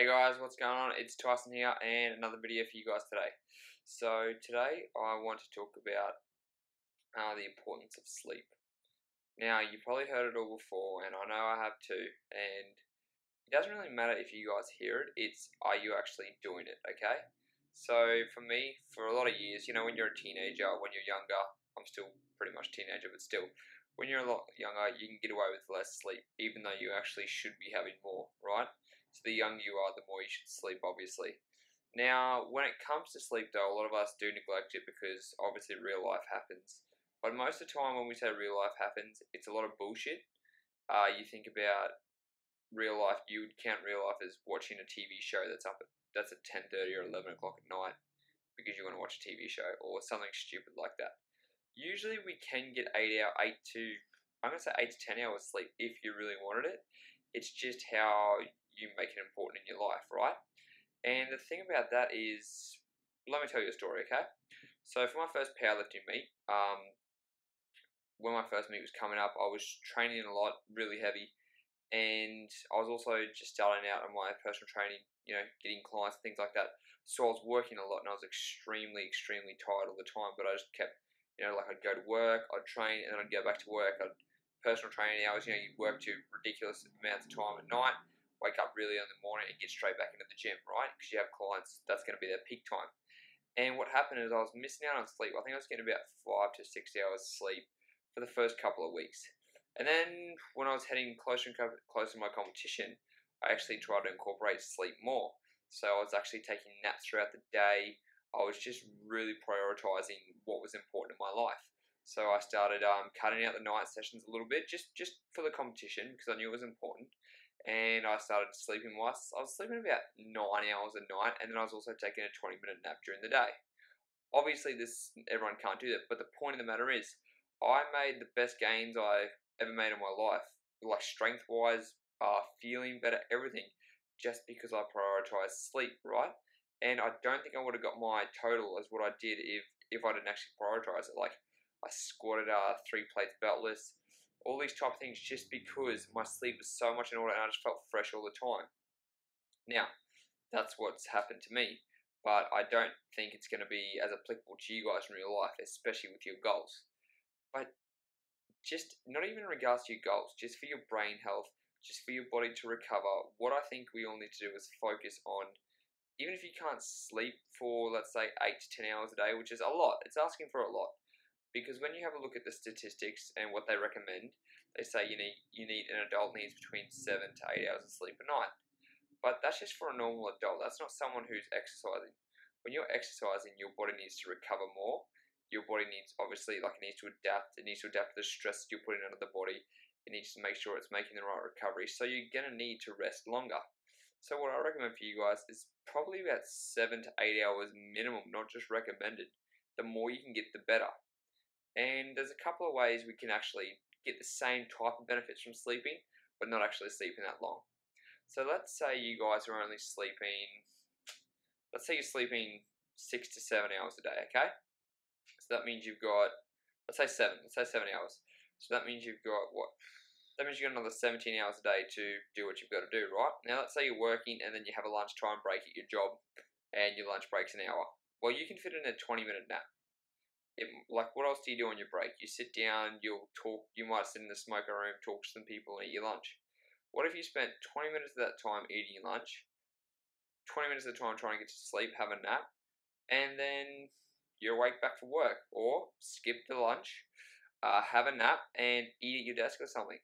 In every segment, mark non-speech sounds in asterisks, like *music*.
Hey guys, what's going on? It's Tyson here and another video for you guys today. So today I want to talk about uh, the importance of sleep. Now you've probably heard it all before and I know I have too and it doesn't really matter if you guys hear it, it's are you actually doing it, okay? So for me, for a lot of years, you know when you're a teenager, when you're younger, I'm still pretty much teenager but still, when you're a lot younger you can get away with less sleep even though you actually should be having more, right? So the younger you are, the more you should sleep, obviously. Now, when it comes to sleep, though, a lot of us do neglect it because obviously real life happens. But most of the time, when we say real life happens, it's a lot of bullshit. Uh, you think about real life, you would count real life as watching a TV show that's up at that's at ten thirty or eleven o'clock at night because you want to watch a TV show or something stupid like that. Usually, we can get eight hour, eight to I'm gonna say eight to ten hours sleep if you really wanted it. It's just how you make it important in your life, right? And the thing about that is, let me tell you a story, okay? So for my first powerlifting meet, um, when my first meet was coming up, I was training a lot, really heavy, and I was also just starting out on my personal training, you know, getting clients and things like that. So I was working a lot, and I was extremely, extremely tired all the time. But I just kept, you know, like I'd go to work, I'd train, and then I'd go back to work. I'd personal training hours, you know, you work to ridiculous amounts of time at night wake up really early in the morning and get straight back into the gym, right? Because you have clients, that's going to be their peak time. And what happened is I was missing out on sleep. I think I was getting about five to six hours of sleep for the first couple of weeks. And then when I was heading closer and closer to my competition, I actually tried to incorporate sleep more. So I was actually taking naps throughout the day. I was just really prioritizing what was important in my life. So I started um, cutting out the night sessions a little bit, just just for the competition because I knew it was important and I started sleeping once. I was sleeping about nine hours a night, and then I was also taking a 20 minute nap during the day. Obviously, this everyone can't do that, but the point of the matter is, I made the best gains I ever made in my life, like strength wise, uh, feeling better, everything, just because I prioritized sleep, right? And I don't think I would have got my total as what I did if if I didn't actually prioritize it. Like I squatted uh, three plates beltless all these type of things just because my sleep was so much in order and I just felt fresh all the time. Now, that's what's happened to me, but I don't think it's going to be as applicable to you guys in real life, especially with your goals. But just not even in regards to your goals, just for your brain health, just for your body to recover, what I think we all need to do is focus on even if you can't sleep for let's say 8 to 10 hours a day, which is a lot, it's asking for a lot because when you have a look at the statistics and what they recommend, they say you need you need an adult needs between seven to eight hours of sleep a night. But that's just for a normal adult. That's not someone who's exercising. When you're exercising, your body needs to recover more. Your body needs obviously like it needs to adapt. It needs to adapt to the stress you're putting under the body. It needs to make sure it's making the right recovery. So you're gonna need to rest longer. So what I recommend for you guys is probably about seven to eight hours minimum, not just recommended. The more you can get, the better. And there's a couple of ways we can actually get the same type of benefits from sleeping, but not actually sleeping that long. So let's say you guys are only sleeping, let's say you're sleeping six to seven hours a day, okay? So that means you've got, let's say seven, let's say seven hours. So that means you've got what? That means you've got another 17 hours a day to do what you've got to do, right? Now let's say you're working and then you have a lunchtime break at your job and your lunch break's an hour. Well, you can fit in a 20 minute nap it, like what else do you do on your break? You sit down, you'll talk, you might sit in the smoker room, talk to some people, and eat your lunch. What if you spent 20 minutes of that time eating lunch, 20 minutes of the time trying to get to sleep, have a nap, and then you're awake back for work, or skip the lunch, uh, have a nap, and eat at your desk or something.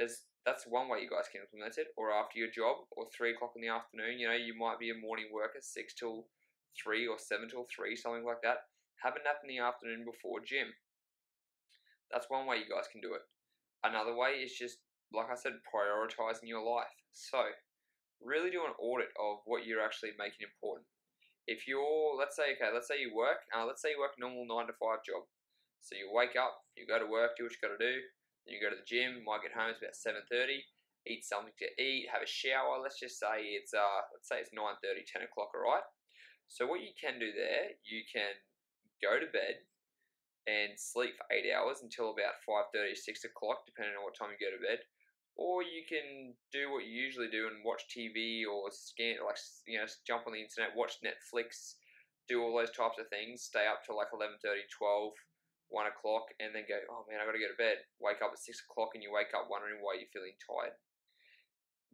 There's that's one way you guys can implement it, or after your job, or three o'clock in the afternoon. You know, you might be a morning worker, six till three or seven till three, something like that have a nap in the afternoon before gym. That's one way you guys can do it. Another way is just, like I said, prioritizing your life. So, really do an audit of what you're actually making important. If you're, let's say, okay, let's say you work, uh, let's say you work normal nine to five job. So you wake up, you go to work, do what you got to do, then you go to the gym. Might get home it's about seven thirty. Eat something to eat, have a shower. Let's just say it's uh, let's say it's 9:30, 10 o'clock, all right. So what you can do there, you can go to bed and sleep for eight hours until about 5.30, 6 o'clock, depending on what time you go to bed. or you can do what you usually do and watch TV or scan, like you know, jump on the internet, watch Netflix, do all those types of things, stay up till like 11, 12, 1 o'clock, and then go, oh man, I gotta go to bed. Wake up at 6 o'clock and you wake up wondering why you're feeling tired.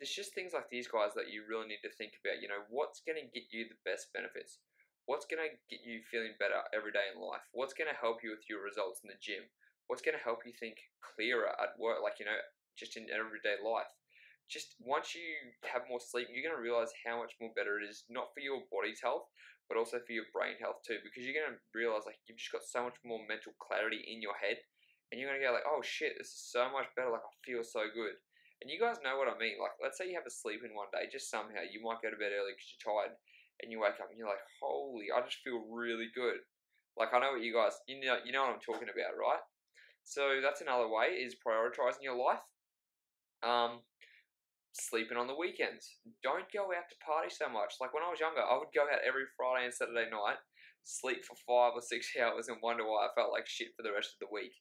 There's just things like these guys that you really need to think about. You know, what's gonna get you the best benefits? What's gonna get you feeling better every day in life? What's gonna help you with your results in the gym? What's gonna help you think clearer at work? Like, you know, just in everyday life. Just once you have more sleep, you're going to realize how much more better it is, not for your body's health, but also for your brain health too, because you're going to realize like you've just got so much more mental clarity in your head, and you're going to go like, oh shit, this is so much better. Like I feel so good. And you guys know what I mean. Like, let's say you have a sleep in one day, just somehow you might go to bed early because you're tired, and you wake up and you're like, holy, I just feel really good. Like I know what you guys, you know, you know what I'm talking about, right? So that's another way is prioritizing your life. Um, sleeping on the weekends. Don't go out to party so much. Like when I was younger, I would go out every Friday and Saturday night, sleep for five or six *laughs* hours, and wonder why I felt like shit for the rest of the week.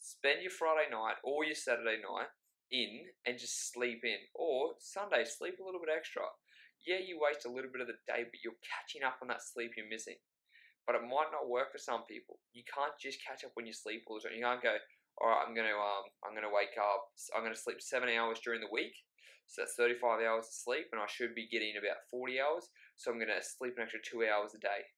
Spend your Friday night or your Saturday night in and just sleep in. Or Sunday, sleep a little bit extra. Yeah, you waste a little bit of the day, but you're catching up on that sleep you're missing. But it might not work for some people. You can't just catch up when you sleep all the time. You can't go, all right, I'm gonna um, I'm gonna wake up. I'm gonna sleep seven hours during the week, so that's 35 hours of sleep, and I should be getting about 40 hours. So I'm gonna sleep an extra two hours a day.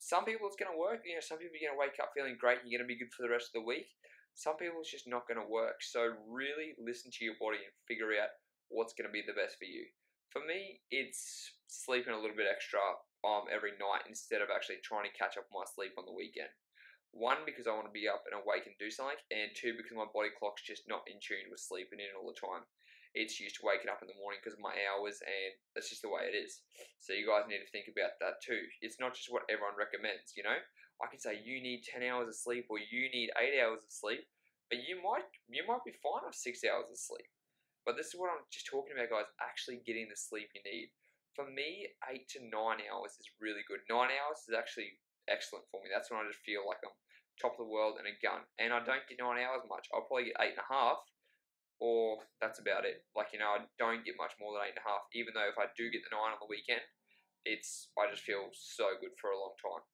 Some people it's gonna work. You know, some people are gonna wake up feeling great. You're gonna be good for the rest of the week. Some people it's just not gonna work. So really listen to your body and figure out what's gonna be the best for you. For me, it's sleeping a little bit extra um every night instead of actually trying to catch up my sleep on the weekend. One, because I want to be up and awake and do something, and two, because my body clock's just not in tune with sleeping in all the time. It's used to waking up in the morning because of my hours, and that's just the way it is. So you guys need to think about that too. It's not just what everyone recommends, you know? I can say you need 10 hours of sleep or you need 8 hours of sleep, but you might you might be fine with 6 hours of sleep. But this is what I'm just talking about, guys, actually getting the sleep you need. For me, 8 to 9 hours is really good. 9 hours is actually excellent for me. That's when I just feel like I'm top of the world and a gun. And I don't get nine hours much. I'll probably get eight and a half, or that's about it. Like, you know, I don't get much more than eight and a half, even though if I do get the nine on the weekend, it's I just feel so good for a long time.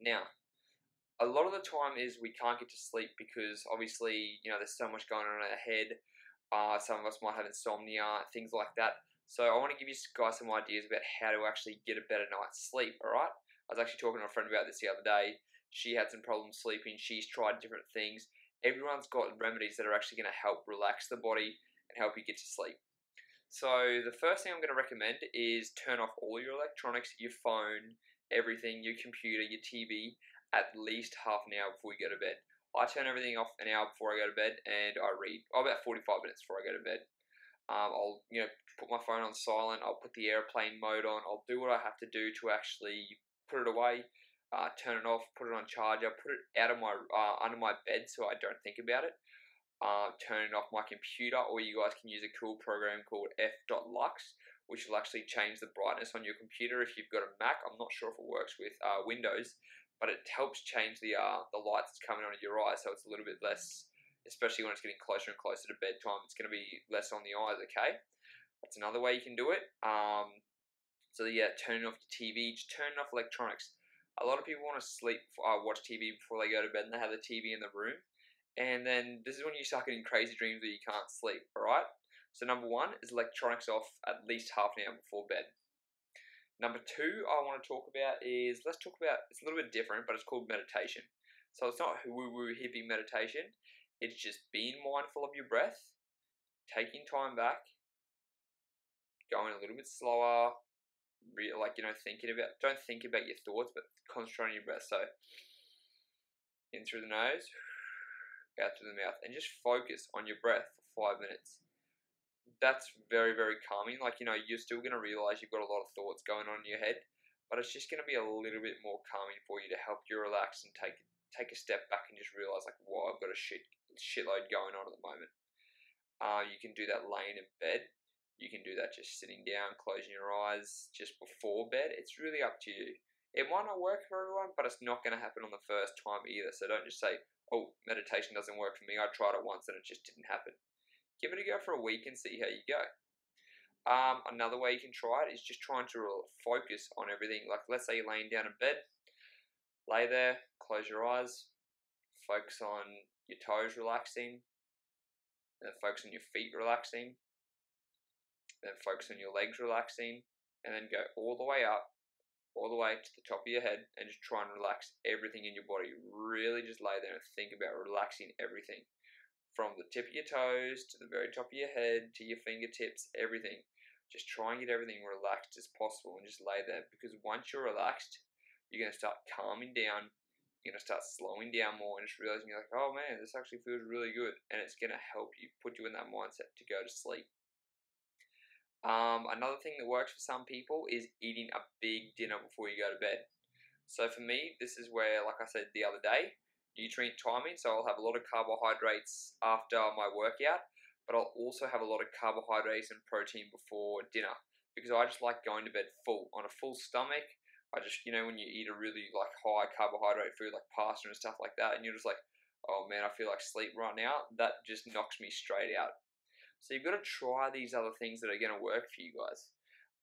Now, a lot of the time is we can't get to sleep because obviously, you know, there's so much going on in our head. Uh, some of us might have insomnia, things like that. So I want to give you guys some ideas about how to actually get a better night's sleep, alright? I was actually talking to a friend about this the other day. She had some problems sleeping. She's tried different things. Everyone's got remedies that are actually going to help relax the body and help you get to sleep. So the first thing I'm going to recommend is turn off all your electronics, your phone, everything, your computer, your TV, at least half an hour before you go to bed. I turn everything off an hour before I go to bed, and I read. Oh, about 45 minutes before I go to bed. Um, I'll you know put my phone on silent. I'll put the airplane mode on. I'll do what I have to do to actually put it away, uh, turn it off, put it on charger, put it out of my uh, under my bed so I don't think about it. Uh, turn it off my computer, or you guys can use a cool program called f.lux, which will actually change the brightness on your computer if you've got a Mac. I'm not sure if it works with uh, Windows, but it helps change the uh, the light that's coming on your eyes, so it's a little bit less, especially when it's getting closer and closer to bedtime. It's going to be less on the eyes. Okay, that's another way you can do it. Um, so yeah, turning off your TV, just turning off electronics. A lot of people want to sleep, uh, watch TV before they go to bed, and they have the TV in the room. And then this is when you start getting crazy dreams where you can't sleep. All right. So number one is electronics off at least half an hour before bed. Number two, I want to talk about is let's talk about it's a little bit different, but it's called meditation. So it's not woo woo hippie meditation. It's just being mindful of your breath, taking time back, going a little bit slower, real like you know thinking about don't think about your thoughts but concentrate on your breath so in through the nose *sighs* out through the mouth and just focus on your breath for five minutes that's very very calming like you know you're still going to realize you've got a lot of thoughts going on in your head but it's just going to be a little bit more calming for you to help you relax and take take a step back and just realize like wow I've got a shit shitload going on at the moment uh, you can do that laying in bed you can do that just sitting down, closing your eyes just before bed. It's really up to you. It might not work for everyone, but it's not going to happen on the first time either. So don't just say, oh, meditation doesn't work for me. I tried it once and it just didn't happen. Give it a go for a week and see how you go. Um, another way you can try it is just trying to focus on everything. Like, let's say you're laying down in bed, lay there, close your eyes, focus on your toes relaxing, then focus on your feet relaxing, then focus on your legs relaxing, and then go all the way up, all the way to the top of your head, and just try and relax everything in your body. Really just lay there and think about relaxing everything from the tip of your toes to the very top of your head to your fingertips, everything. Just try and get everything relaxed as possible and just lay there because once you're relaxed, you're going to start calming down. You're going to start slowing down more and just realizing you're like, oh man, this actually feels really good. And it's going to help you put you in that mindset to go to sleep. Um, another thing that works for some people is eating a big dinner before you go to bed. So for me, this is where, like I said the other day, nutrient timing. So I'll have a lot of carbohydrates after my workout but I'll also have a lot of carbohydrates and protein before dinner because I just like going to bed full on a full stomach. I just, you know, when you eat a really like high carbohydrate food like pasta and stuff like that, and you're just like, oh man, I feel like sleep right now, that just knocks me straight out. So you've got to try these other things that are going to work for you guys.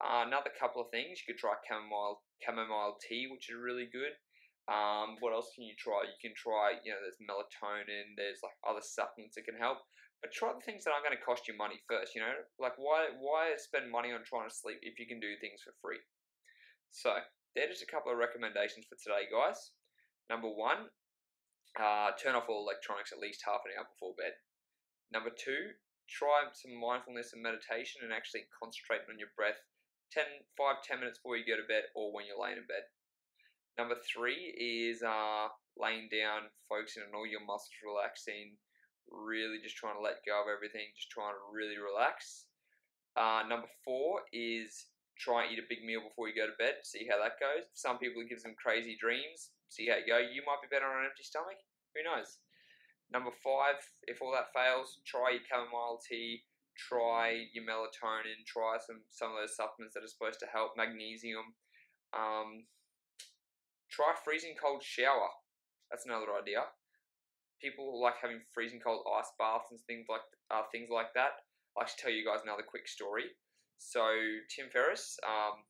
Uh, another couple of things, you could try chamomile chamomile tea, which is really good. Um, what else can you try? You can try, you know, there's melatonin, there's like other supplements that can help. But try the things that aren't going to cost you money first, you know? Like, why, why spend money on trying to sleep if you can do things for free? So, they're just a couple of recommendations for today, guys. Number one, uh, turn off all electronics at least half an hour before bed. Number two, try some mindfulness and meditation and actually concentrate on your breath 10, 5, 10 minutes before you go to bed or when you're laying in bed. Number three is uh, laying down, focusing on all your muscles relaxing, really just trying to let go of everything, just trying to really relax. Uh, number four is try and eat a big meal before you go to bed, see how that goes. For some people, it gives them crazy dreams, see how you go. You might be better on an empty stomach, who knows? Number five, if all that fails, try your chamomile tea, try your melatonin, try some, some of those supplements that are supposed to help, magnesium. Um, try freezing cold shower. That's another idea people like having freezing cold ice baths and things like uh, things like that. I should tell you guys another quick story. So Tim Ferriss, um,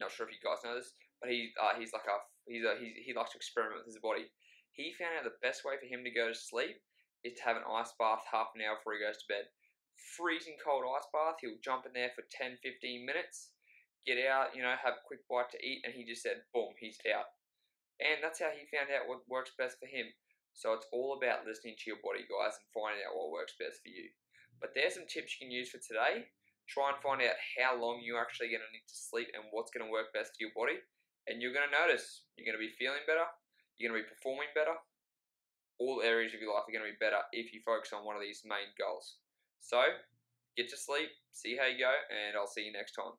not sure if you guys know this, but he uh, he's like a he's a he's, he likes to experiment with his body. He found out the best way for him to go to sleep is to have an ice bath half an hour before he goes to bed. Freezing cold ice bath, he'll jump in there for 10, 15 minutes, get out, you know, have a quick bite to eat, and he just said, boom, he's out. And that's how he found out what works best for him. So it's all about listening to your body, guys, and finding out what works best for you. But there's some tips you can use for today. Try and find out how long you're actually going to need to sleep and what's going to work best for your body. And you're going to notice you're going to be feeling better, you're going to be performing better. All areas of your life are going to be better if you focus on one of these main goals. So, get to sleep, see how you go, and I'll see you next time.